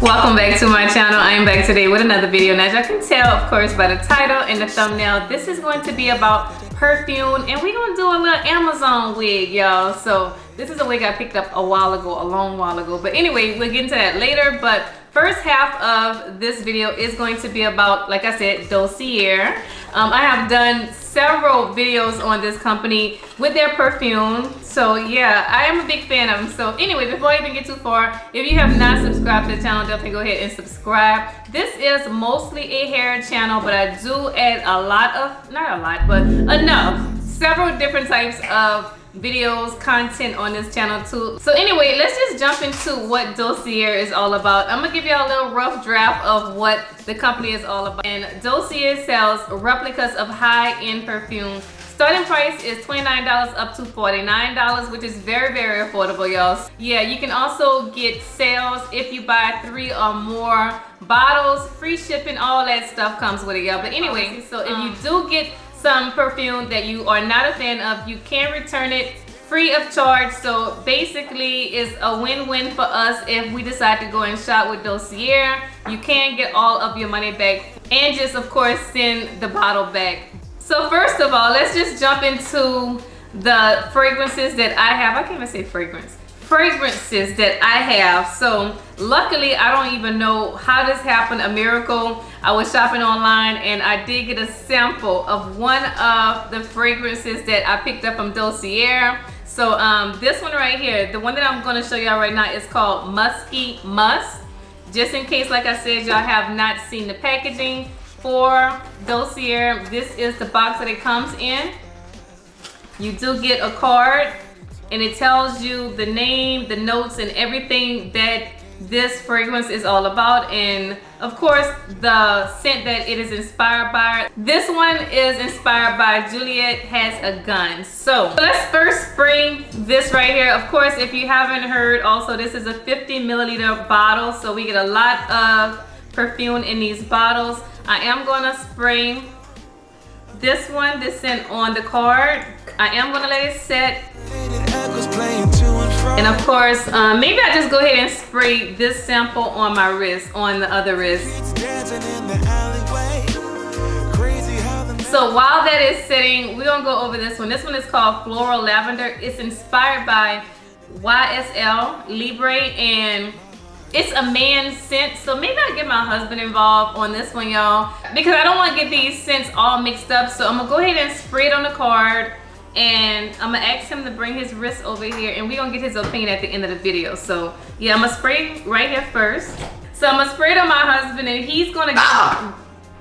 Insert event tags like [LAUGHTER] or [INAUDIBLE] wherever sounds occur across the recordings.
Welcome back to my channel. I am back today with another video. And as y'all can tell, of course, by the title and the thumbnail, this is going to be about perfume. And we're going to do a little Amazon wig, y'all. So this is a wig I picked up a while ago, a long while ago. But anyway, we'll get into that later. But first half of this video is going to be about, like I said, Dossier. Um, I have done several videos on this company with their perfume. So yeah, I am a big fan of them. So anyway, before I even get too far, if you have not subscribed to the channel, definitely go ahead and subscribe. This is mostly a hair channel, but I do add a lot of, not a lot, but enough, several different types of videos, content on this channel too. So anyway, let's just jump into what Dossier is all about. I'm gonna give y'all a little rough draft of what the company is all about. And Dossier sells replicas of high-end perfumes Starting price is $29 up to $49, which is very, very affordable, y'all. Yeah, you can also get sales if you buy three or more bottles. Free shipping, all that stuff comes with it, y'all. But anyway, so if you um, do get some perfume that you are not a fan of, you can return it free of charge. So basically it's a win-win for us if we decide to go and shop with Dossier. You can get all of your money back and just of course send the bottle back. So first of all, let's just jump into the fragrances that I have. I can't even say fragrance fragrances that I have. So luckily, I don't even know how this happened, a miracle. I was shopping online and I did get a sample of one of the fragrances that I picked up from Dossier. So um, this one right here, the one that I'm gonna show y'all right now is called Musky Musk. Just in case, like I said, y'all have not seen the packaging for Dossier, this is the box that it comes in. You do get a card and it tells you the name, the notes, and everything that this fragrance is all about. And of course the scent that it is inspired by this one is inspired by Juliette has a gun. So let's first spray this right here. Of course if you haven't heard also this is a 50 milliliter bottle so we get a lot of perfume in these bottles. I am gonna spray this one this scent on the card. I am gonna let it set and of course, um, maybe I just go ahead and spray this sample on my wrist, on the other wrist. So while that is sitting, we're gonna go over this one. This one is called Floral Lavender. It's inspired by YSL Libre and it's a man scent. So maybe I'll get my husband involved on this one, y'all. Because I don't wanna get these scents all mixed up. So I'm gonna go ahead and spray it on the card and I'm gonna ask him to bring his wrist over here and we're gonna get his opinion at the end of the video. So yeah, I'm gonna spray right here first. So I'm gonna spray it on my husband and he's gonna ah!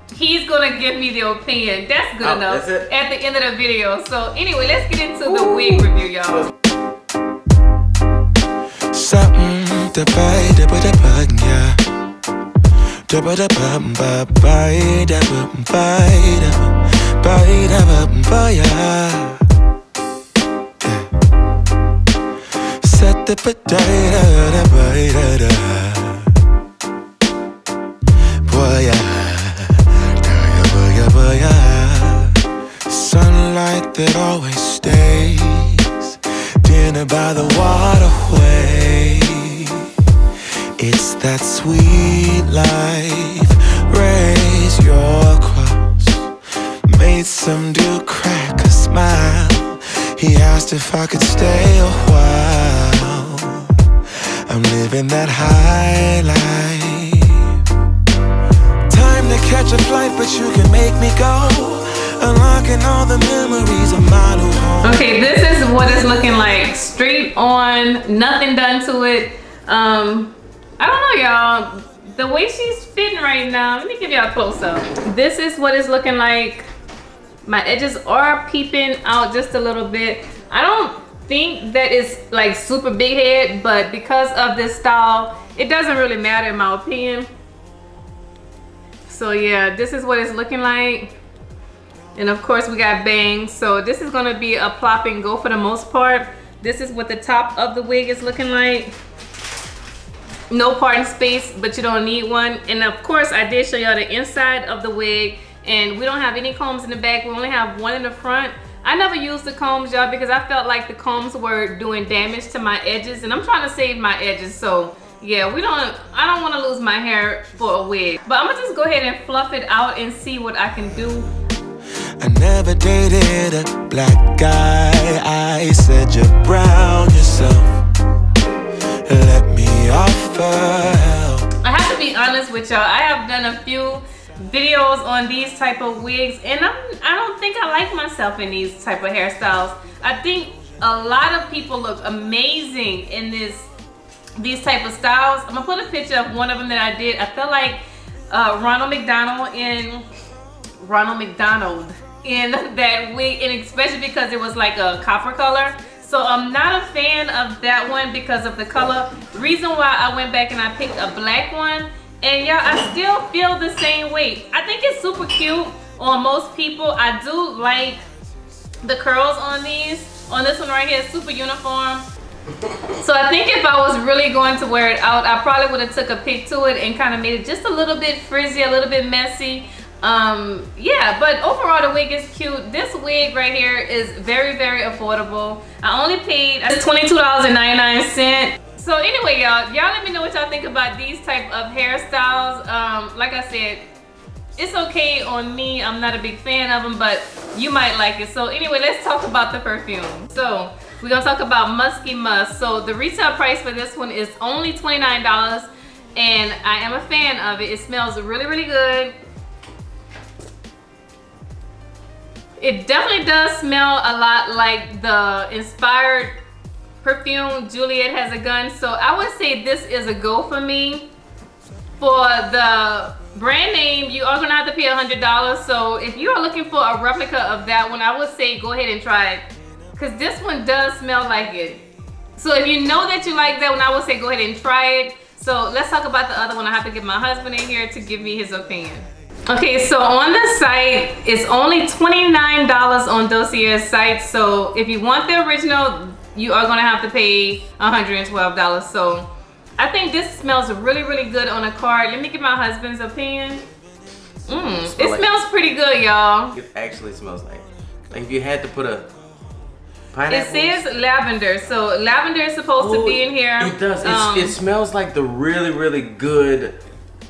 give, he's gonna give me the opinion. That's good oh, enough that's at the end of the video. So anyway, let's get into Ooh. the wig review, y'all. Something ba yeah. The potato, da da. Boy, boy, boy, Sunlight that always stays. Dinner by the waterway. It's that sweet life. Raise your cross. Made some dude crack a smile. He asked if I could stay a while I'm living that high life. Time to catch a flight, but you can make me go. Unlocking all the memories of my new home. Okay, this is what it's looking like. Straight on, nothing done to it. Um, I don't know, y'all. The way she's fitting right now let me give y'all a close-up this is what it's looking like. My edges are peeping out just a little bit. I don't think that it's like super big head but because of this style it doesn't really matter in my opinion. So yeah this is what it's looking like. And of course we got bangs. So this is going to be a plop and go for the most part. This is what the top of the wig is looking like. No parting space but you don't need one. And of course i did show y'all the inside of the wig. And we don't have any combs in the back. We only have one in the front I never used the combs y'all because I felt like the combs were doing damage to my edges and I'm trying to save my edges so yeah, we don't, I don't want to lose my hair for a wig. But I'm gonna just go ahead and fluff it out and see what I can do. I never dated a black guy. I said you're brown yourself. Let me offer help. I have to be honest with y'all. I have done a few videos on these type of wigs and I'm, I don't think I like myself in these type of hairstyles. I think a lot of people look amazing in this these type of styles. I'm gonna put a picture of one of them that I did. I felt like uh, Ronald McDonald in Ronald McDonald in [LAUGHS] that wig and especially because it was like a copper color. So I'm not a fan of that one because of the color. reason why I went back and I picked a black one and yeah, I still feel the same way. I think it's super cute on most people. I do like the curls on these. On this one right here, super uniform. So I think if I was really going to wear it out, I probably would have took a pick to it and kind of made it just a little bit frizzy, a little bit messy. Um, yeah, but overall the wig is cute. This wig right here is very, very affordable. I only paid $22.99. So anyway, y'all, y'all let me know what y'all think about these type of hairstyles. Um, like I said, it's okay on me. I'm not a big fan of them, but you might like it. So anyway, let's talk about the perfume. So we're gonna talk about Musky Musk. So the retail price for this one is only $29 and I am a fan of it. It smells really, really good. It definitely does smell a lot like the inspired perfume Juliette has a gun. So I would say this is a go for me. For the brand name, you are gonna have to pay $100. So if you are looking for a replica of that one, I would say go ahead and try it because this one does smell like it. So if you know that you like that one, I would say go ahead and try it. So let's talk about the other one. I have to get my husband in here to give me his opinion. Okay, so on the site, it's only $29 on Dossier's site. So if you want the original, you are gonna have to pay $112. So I think this smells really, really good on a card. Let me get my husband's opinion. Mmm, it, smell it like smells pretty good, y'all. It actually smells like, like if you had to put a Pineapples? It says lavender, so lavender is supposed oh, to be in here. It does. Um, it smells like the really, really good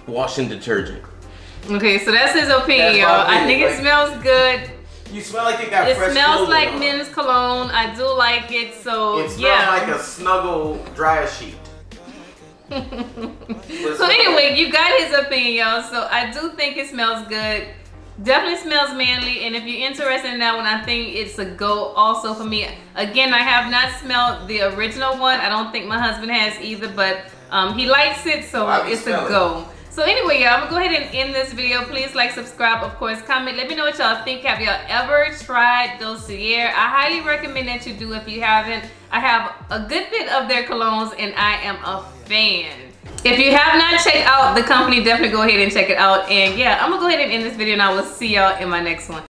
washing detergent. Okay, so that's his opinion, y'all. I think like, it smells good. You smell like you got It smells like on. men's cologne. I do like it, so it smells yeah. like a snuggle dryer sheet. [LAUGHS] so anyway, you got his opinion, y'all. So I do think it smells good. Definitely smells manly, and if you're interested in that one, I think it's a go also for me. Again, I have not smelled the original one. I don't think my husband has either, but um, he likes it, so it's a go. It. So anyway, y'all, I'm gonna go ahead and end this video. Please like, subscribe, of course, comment. Let me know what y'all think. Have y'all ever tried Dossier? I highly recommend that you do if you haven't. I have a good bit of their colognes, and I am a fan. If you have not checked out the company, definitely go ahead and check it out. And yeah, I'm gonna go ahead and end this video and I will see y'all in my next one.